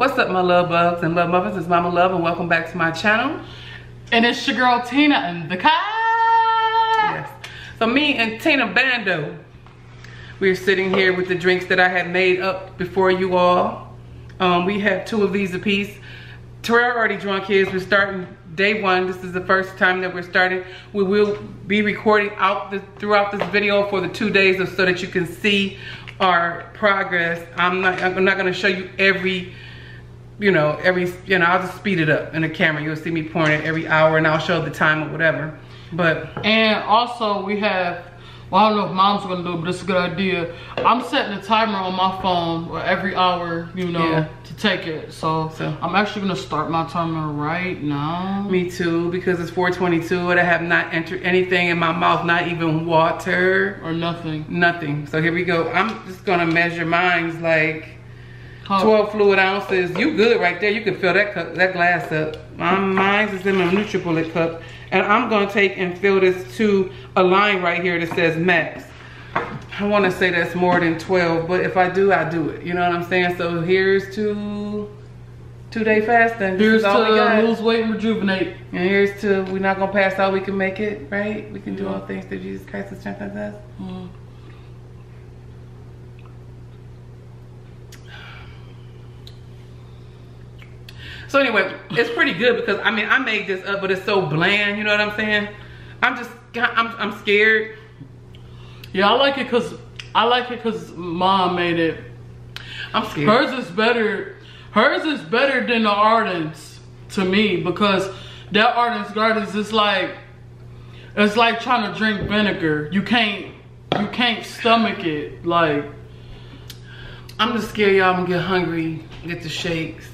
What's up, my love bugs and love muffins? It's Mama Love, and welcome back to my channel. And it's your girl Tina and the car. Yes. So me and Tina Bando, we're sitting here with the drinks that I had made up before you all. Um, we have two of these apiece. Terrell already drunk his. We're starting day one. This is the first time that we're starting. We will be recording out the, throughout this video for the two days so that you can see our progress. I'm not, I'm not gonna show you every you know, every, you know, I'll just speed it up in the camera. You'll see me pouring it every hour and I'll show the time or whatever. But. And also we have, well, I don't know if mom's gonna do it, but it's a good idea. I'm setting a timer on my phone every hour, you know, yeah. to take it. So, so, I'm actually gonna start my timer right now. Me too, because it's 422 and I have not entered anything in my mouth, not even water. Or nothing. Nothing. So here we go. I'm just gonna measure mine's like, 12 fluid ounces. You good right there. You can fill that cup, that glass up. My Mine is in a NutriBullet cup. And I'm gonna take and fill this to a line right here that says max. I wanna say that's more than 12, but if I do, I do it. You know what I'm saying? So here's to two day fasting. Here's to lose weight and rejuvenate. And here's to we're not gonna pass out, we can make it, right? We can do all things that Jesus Christ has strengthened us. Mm -hmm. So anyway, it's pretty good because I mean I made this up, but it's so bland. You know what I'm saying? I'm just I'm I'm scared. Yeah, I like it because I like it because mom made it. I'm scared. Hers is better. Hers is better than the Arden's to me because that Arden's Gardens is like it's like trying to drink vinegar. You can't you can't stomach it. Like I'm just scared y'all gonna get hungry, get the shakes.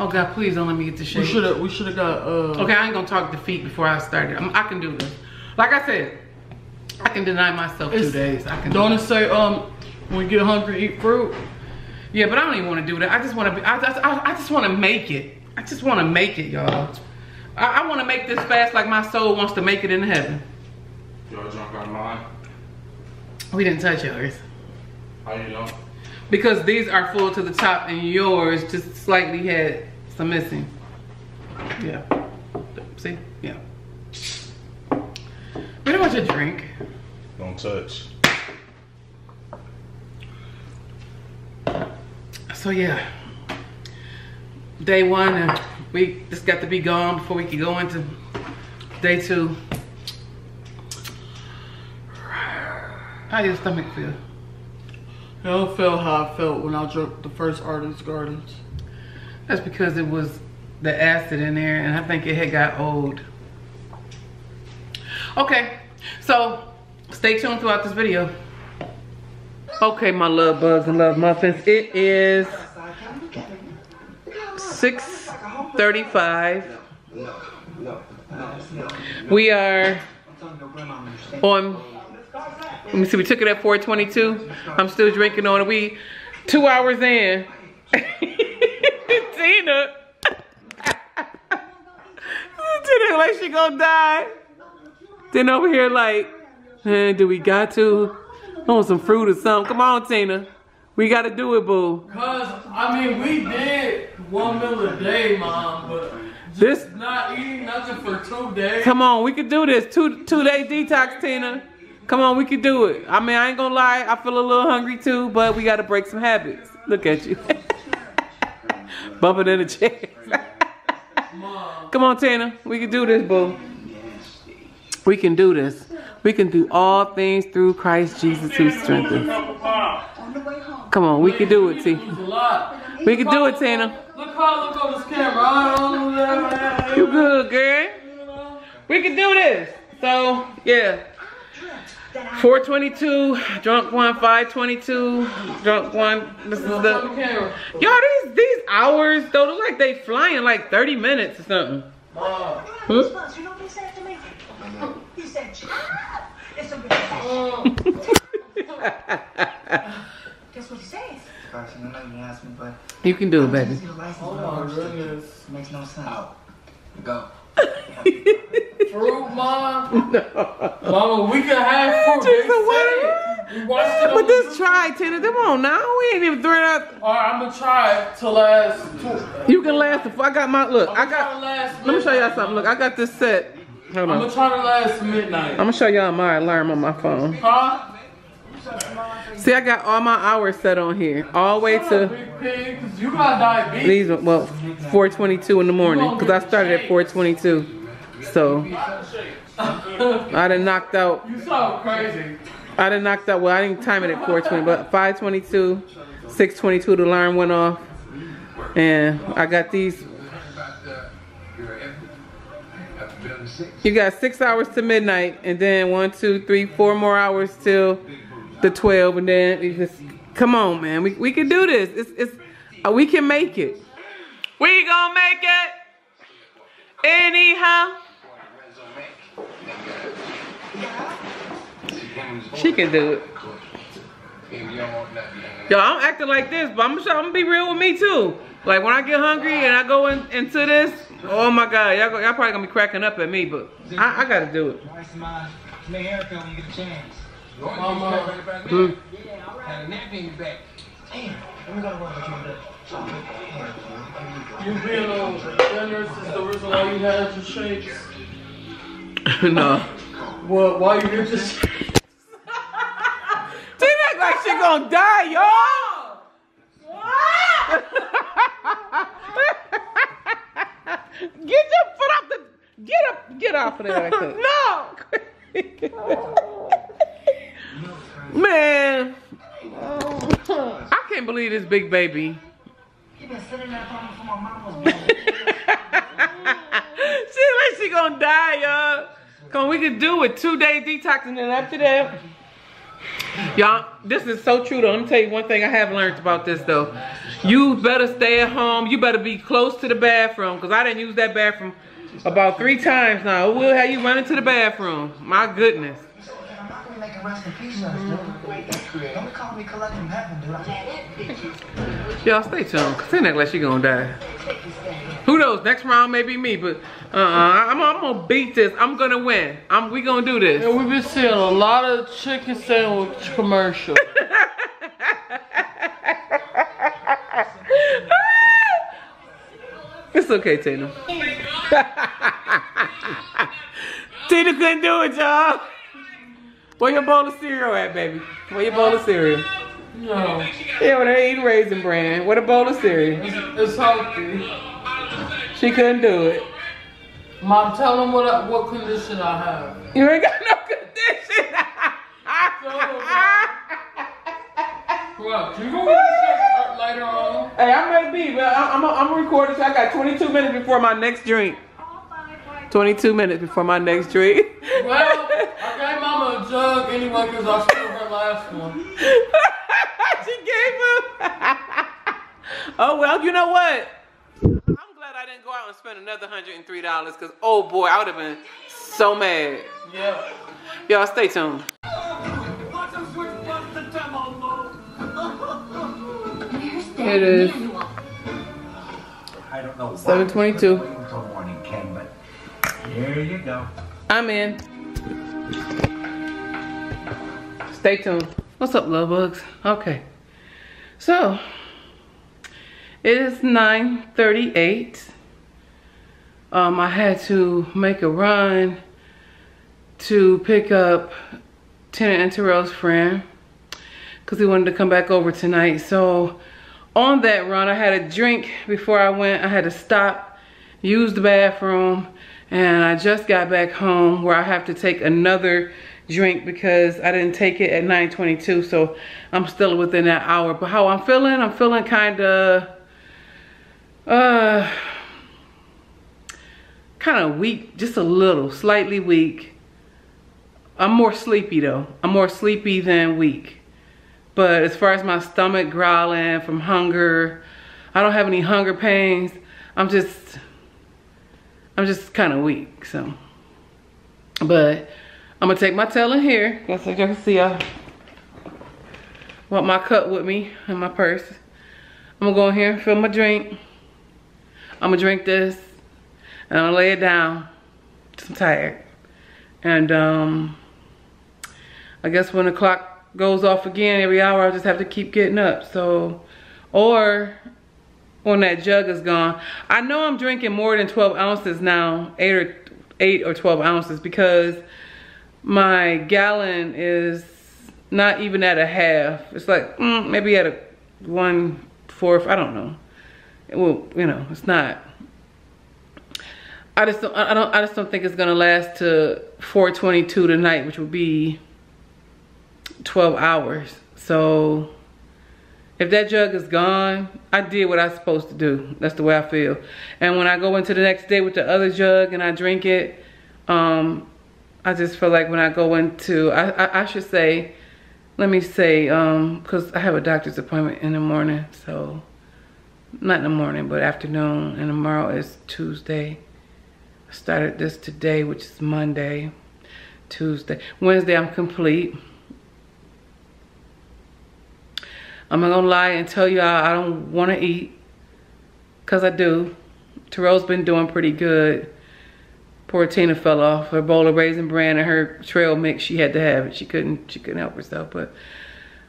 Oh God, please don't let me get the shake. We should have. We should have got. Uh... Okay, I ain't gonna talk defeat before I started. I'm, i can do this. Like I said, I can deny myself it's, two days. I can. Don't do it say um when you get hungry, eat fruit. Yeah, but I don't even want to do that. I just want to be. I, I, I just want to make it. I just want to make it, y'all. I, I want to make this fast like my soul wants to make it in heaven. Y'all drunk on mine? We didn't touch yours. How you know? Because these are full to the top and yours just slightly had some missing. Yeah. See? Yeah. We don't want to drink. Don't touch. So yeah. Day one and we just got to be gone before we could go into day two. How your stomach feel? I don't feel how I felt when I drank the first Arden's Gardens. That's because it was the acid in there and I think it had got old. Okay, so stay tuned throughout this video. Okay, my love bugs and love muffins. It is 6.35. We are on let me see, we took it at 422. I'm still drinking on it. We two hours in. Tina. Tina like she gonna die. Then over here like, hey, do we got to? I want some fruit or something. Come on, Tina. We gotta do it, boo. Cause I mean we did one meal a day, mom, but this not eating nothing for two days. Come on, we could do this. Two two day detox, Tina. Come on, we can do it. I mean, I ain't gonna lie, I feel a little hungry too, but we gotta break some habits. Look at you. Bumping in the chair. Come on, Tina. We can do this, boo. We can do this. We can do all things through Christ Jesus who strengthens. Come on, we can do it, T. We can do it, Tina. Look how look on this camera. You good, girl? We can do this. So, yeah. 422, drunk one, 522, drunk one. This is the y'all these these hours though look like they flying like 30 minutes or something. Huh? You know what he said to me? He said, it's a Guess what he says? You can do it, baby. Oh my goodness. Makes no sense. Go. fruit, mom? No. Mama, we can have fruit. They said We watched it But this try, Tina. Come on now. We ain't even throwing out. All right, I'm gonna try it to last. Two, You can last. The, I got my look. I'm I got. last. Let me show y'all something. Look, I got this set. Hold I'm on. gonna try to last midnight. I'm gonna show y'all my alarm on my phone. Huh? See, I got all my hours set on here, all the way up, to Big Pig, 'cause you got diabetes. these. Well, 4:22 in the morning, cause I started at 4:22. So I done knocked out. You sound crazy. I done knocked out. Well, I didn't time it at 4:20, but 5:22, 6:22, the alarm went off, and I got these. You got six hours to midnight, and then one, two, three, four more hours till the 12, and then you just come on, man. We we can do this. It's it's uh, we can make it. We gonna make it anyhow. She can do it. Yo, I'm acting like this, but I'm sure I'm gonna be real with me too. Like when I get hungry and I go in, into this, oh my god, y'all, probably gonna be cracking up at me, but I, I gotta do it. Nice smile. When you get a chance. Mama. Mm. Had a nap in your back. Damn. Let me go work with you. You being on generous is the reason why you had your shakes. no. What? Why you get your shakes? She act like she gonna die, y'all. get your foot off the. Get up. Get off of there. no. Man, I can't believe this big baby. You been sitting there talking for my mama was born. she like she gonna die, y'all. Come, we could do it. Two day detoxing and after that, y'all. This is so true, though. Let me tell you one thing I have learned about this, though. You better stay at home. You better be close to the bathroom, cause I didn't use that bathroom about three times now. It will have you running to the bathroom. My goodness. Y'all stay tuned, cause it ain't like she gonna die. Who knows? Next round may be me, but uh, uh I'm, I'm gonna beat this. I'm gonna win. I'm we gonna do this. And we've been seeing a lot of chicken sandwich commercials. It's okay, Tina. Tina couldn't do it, y'all. Where your bowl of cereal at, baby? Where your bowl of cereal? No, Yeah, when they eating raisin bran. What a bowl of cereal. it's healthy. She couldn't do it. Mom, tell them what I, what condition I have. You ain't got no condition. What? You gonna get later on? hey, I may be, but I, I'm, I'm recording, so I got 22 minutes before my next drink. 22 minutes before my next drink. Well, I gave Mama a jug anyway because I spilled her last one. she gave him. oh well, you know what? I'm glad I didn't go out and spend another hundred and three dollars because oh boy, I would have been so mad. Yeah. Y'all stay tuned. It is I don't know. 7:22. Morning, Ken, but there you go. I'm in. Stay tuned. What's up, love bugs? Okay. So it is 9:38. Um, I had to make a run to pick up Tina and Terrell's friend because he wanted to come back over tonight. So on that run, I had a drink before I went. I had to stop, use the bathroom, and I just got back home where I have to take another drink because I didn't take it at 9:22. So I'm still within that hour. But how I'm feeling? I'm feeling kind of, uh, kind of weak, just a little, slightly weak. I'm more sleepy though. I'm more sleepy than weak. But as far as my stomach growling from hunger, I don't have any hunger pains. I'm just, I'm just kind of weak, so. But I'm gonna take my tail in here. Guess you can see, I want my cup with me in my purse. I'm gonna go in here, and fill my drink. I'm gonna drink this, and I'm gonna lay it down. I'm tired. And um, I guess when the clock goes off again every hour, I just have to keep getting up. So, or when that jug is gone. I know I'm drinking more than 12 ounces now, eight or eight or 12 ounces because my gallon is not even at a half. It's like mm, maybe at a one fourth, I don't know. Well, you know, it's not. I just don't, I don't, I just don't think it's gonna last to 422 tonight, which would be 12 hours. So if that jug is gone, I did what I was supposed to do. That's the way I feel. And when I go into the next day with the other jug and I drink it, um, I just feel like when I go into, I, I, I should say, let me say, because um, I have a doctor's appointment in the morning, so not in the morning, but afternoon, and tomorrow is Tuesday. Started this today, which is Monday, Tuesday. Wednesday, I'm complete. I'm not gonna lie and tell you I, I don't wanna eat, cause I do. Terrell's been doing pretty good. Poor Tina fell off her bowl of raisin bran and her trail mix. She had to have it. She couldn't. She couldn't help herself. But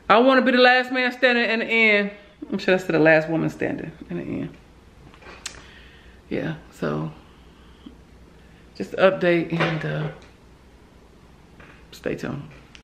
I want to be the last man standing in the end. I'm sure that's the last woman standing in the end. Yeah. So just update and uh, stay tuned.